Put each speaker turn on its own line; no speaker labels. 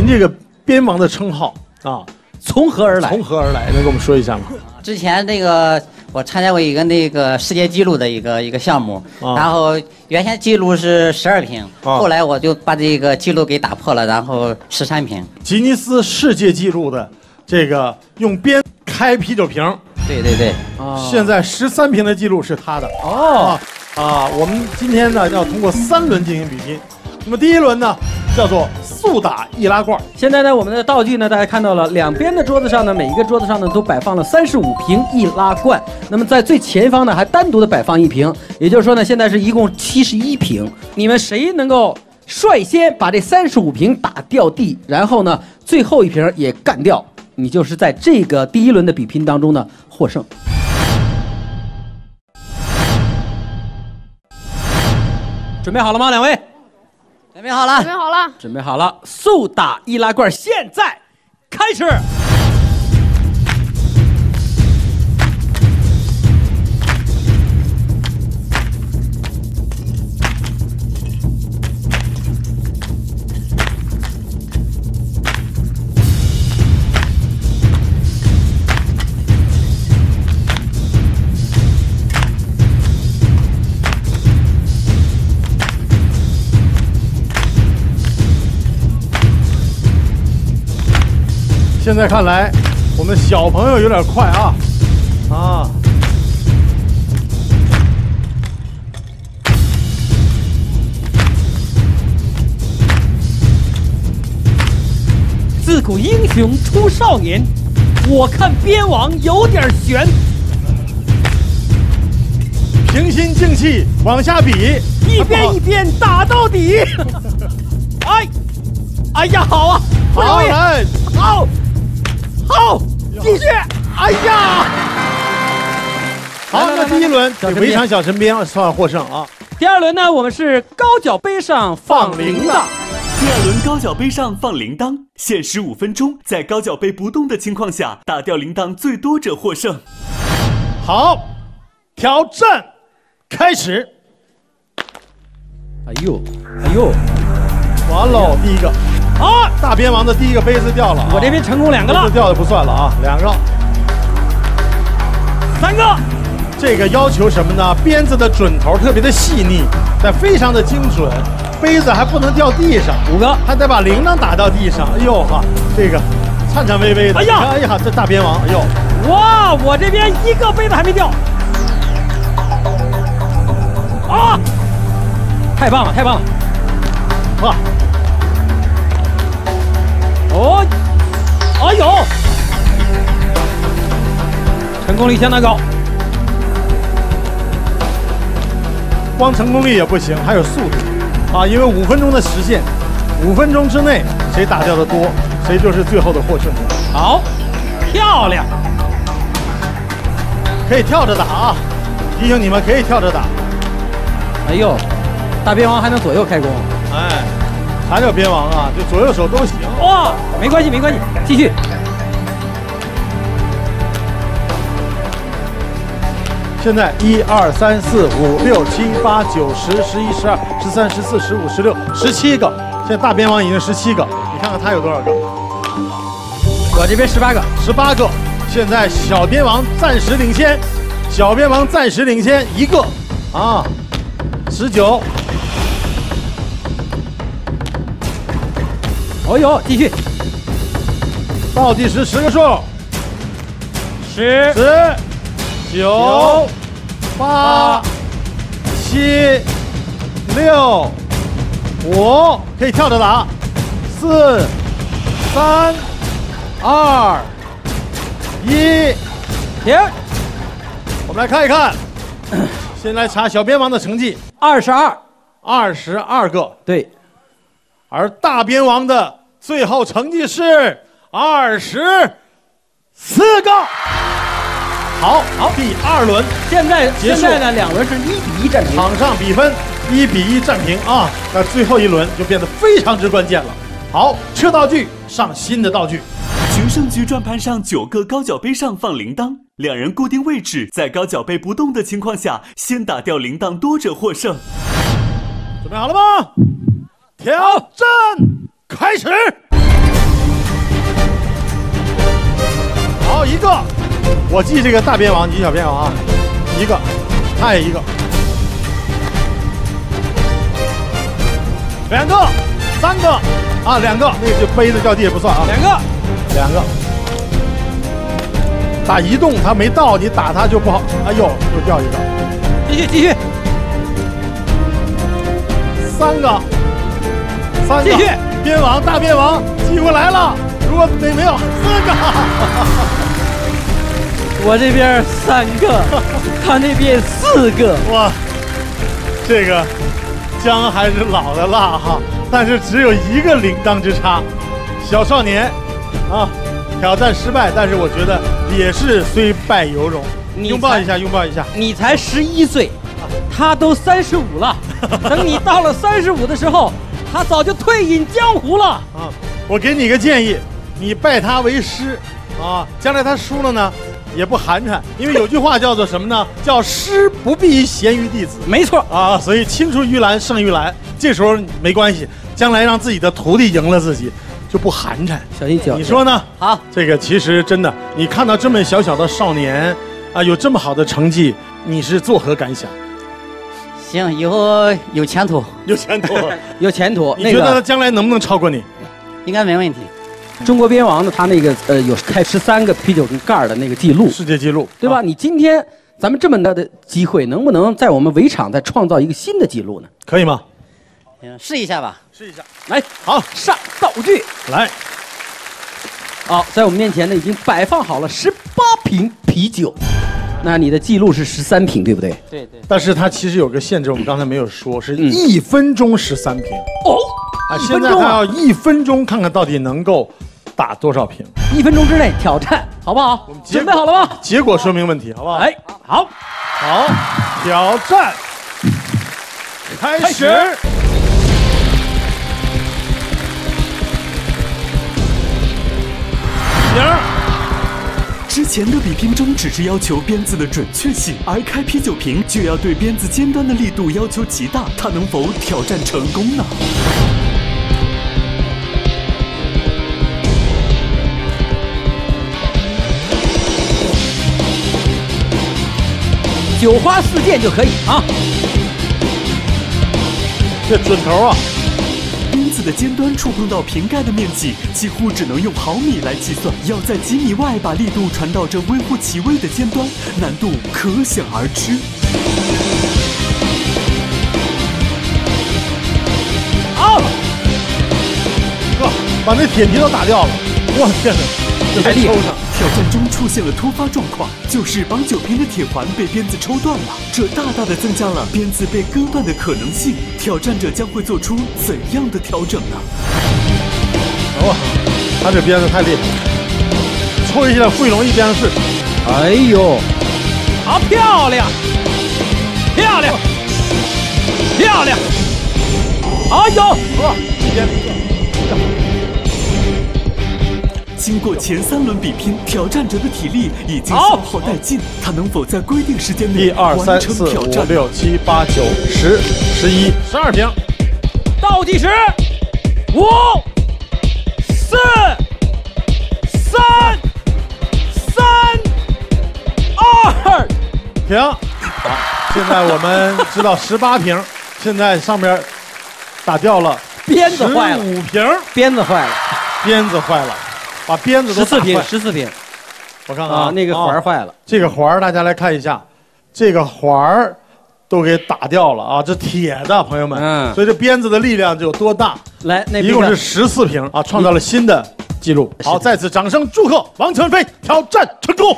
您这个边王的称号啊，
从何而来？
从何而来？能跟我们说一下吗？
之前那个我参加过一个那个世界纪录的一个一个项目，
啊
然后原先记录是十二瓶，
啊
后来我就把这个记录给打破了，然后十三瓶。
吉尼斯世界纪录的这个用鞭开啤酒瓶，
对对对，
现在十三瓶的记录是他的。
哦
啊啊！我们今天呢要通过三轮进行比拼。那么第一轮呢叫做速打易拉罐，
现在呢，我们的道具呢，大家看到了，两边的桌子上呢，每一个桌子上呢都摆放了三十五瓶易拉罐。那么在最前方呢，还单独的摆放一瓶，也就是说呢，现在是一共七十一瓶。你们谁能够率先把这三十五瓶打掉地，然后呢，最后一瓶也干掉，你就是在这个第一轮的比拼当中呢获胜。准备好了吗，两位？
准备好了？
准，备好了，
准备好了，速打易拉罐，现在开始。
现在看来我们小朋友有点快啊啊！
自古英雄出少年，我看边王有点悬。
平心静气往下比，
一边一边打到底。哎，哎呀，好啊，不容易，
好来，
好，继续。哎呀，
好，那第一轮围场小神兵算获胜啊！
第二轮呢，我们是高脚杯上放铃铛。
第二轮高脚杯上放铃铛，限时五分钟，在高脚杯不动的情况下，打掉铃铛最多者获胜。
好，挑战开始。
哎呦，哎呦，
完喽，第一个啊，大边王的第一个杯子掉了啊，
我这边成功两个了
掉的不算了啊，两个。
三个，
这个要求什么呢？鞭子的准头特别的细腻，但非常的精准，杯子还不能掉地上，
五个，
还得把铃铛打到地上。哎呦哈，这个颤颤巍巍的。
哎呀
哎呀，这大边王，哎呦，
哇，我这边一个杯子还没掉。啊，太棒了，太棒了。
哇，
哦，哎呦，成功率相当高。
光成功率也不行，还有速度啊！因为五分钟的时限，五分钟之内谁打掉的多，谁就是最后的获胜者。
好，漂亮。
可以跳着打啊！提醒你们可以跳着打。
哎呦，大边王还能左右开弓。
哎，啥叫边王啊？就左右手都行。
哇，没关系，没关系，继续。
现在一二三四五六七八九十十一十二十三十四十五十六十七个，现在大边王已经十七个，你看看他有多少个？
我这边十八个。
十八个。现在小边王暂时领先，小边王暂时领先一个啊，十九。
哦呦，继续。
倒计时十个数，
十、
十、九、八、七、六、五，可以跳着打，四、三、二、一，
停。
我们来看一看，先来查小边王的成绩，
二十二。
二十二个，
对，
而大边王的最后成绩是二十四个。好，好，第二轮
现在
结束
现在呢，两轮是一比一战平。
场上比分一比一战平啊，那最后一轮就变得非常之关键了。好，撤道具，上新的道具。
决胜局转盘上九个高脚杯上放铃铛，两人固定位置，在高脚杯不动的情况下，先打掉铃铛多者获胜。
准备好了吗？挑战我记这个大边王，你记小边王啊，一个，他也一个，两个，三个，啊，两个，那个就杯子掉地也不算啊，
两个，
两个。打移动他没到，你打他就不好。哎呦，又掉一个，
继续继续。
三个，三个，
继续。
边王大边王，机会来了。如果没没有四个，
我这边三个，他那边四个。
哇，这个姜还是老的辣哈，但是只有一个铃铛之差。小少年啊，挑战失败，但是我觉得也是虽败犹荣。
你
拥抱一下，拥抱一下。
你才十一岁，他都三十五了。等你到了三十五的时候，他早就退隐江湖了。
啊，我给你一个建议，你拜他为师啊，将来他输了呢，也不寒碜，因为有句话叫做什么呢？叫师不必贤于弟子
没错，
啊，所以青出于蓝胜于蓝，这时候没关系，将来让自己的徒弟赢了自己就不寒碜。
小心脚。
你说呢？
好，
这个其实真的，你看到这么小小的少年啊，有这么好的成绩，你是作何感想？
行，以后有前途，
有前途。
有前途。
你觉得他将来能不能超过你？
应该没问题。
中国边王呢，他那个呃有开十三个啤酒盖儿的那个记录，
世界纪录，
对吧？
啊？
你今天咱们这么大的机会，能不能在我们围场再创造一个新的记录呢？
可以吗？
嗯，试一下吧。
试一下。
来，
好，
上道具。
来，
好，在我们面前呢已经摆放好了十八瓶啤酒，那你的记录是十三瓶，对不对？
对对，
但是它其实有个限制，我们刚才没有说，是
嗯
一分钟十三瓶
哦，
啊。
一
现在他
分钟啊
要一分钟，看看到底能够打多少瓶。
一分钟之内挑战，好不好？
结
准备好了吗？
结果说明问题，好不好？
哎，好，
好，挑战开始。
开始
瓶儿
之前的比拼中只是要求鞭子的准确性，而开啤酒瓶就要对鞭子尖端的力度要求极大，他能否挑战成功呢？
九花四溅就可以啊。
这准头啊！
鞭子的尖端触碰到瓶盖的面积，几乎只能用毫米来计算。要在几米外把力度传到这微乎其微的尖端，难度可想而知。
啊！
哥，把那铁皮都打掉了。我天哪，这
太厉害了
抽上。
挑战中出现了突发状况，就是绑酒瓶的铁环被鞭子抽断了，这大大的增加了鞭子被割断的可能性。挑战者将会做出怎样的调整呢？
哇，他这鞭子太厉害了，抽一下会容易鞭子。
哎呦，好漂亮，漂亮，漂亮，哎呦，
哇，一鞭子。
经过前三轮比拼，挑战者的体力已经消耗殆尽，他能否在规定时间内
一二三四五
挑战？
六七八九十十一十二瓶。
倒计时，五、四、三、三、二，
停。好，现在我们知道十八瓶，现在上边打掉了
鞭子坏了，
五瓶，
鞭子坏了，
鞭子坏了，把鞭子都
十四瓶
打坏，
十四瓶
我看看
啊，那个环坏了，
这个环儿大家来看一下，这个环儿都给打掉了啊，这铁的朋友们，
嗯
所以这鞭子的力量就有多大？
来，那
一共是十四瓶啊，创造了新的记录。好，再次掌声祝贺王晨飞挑战成功。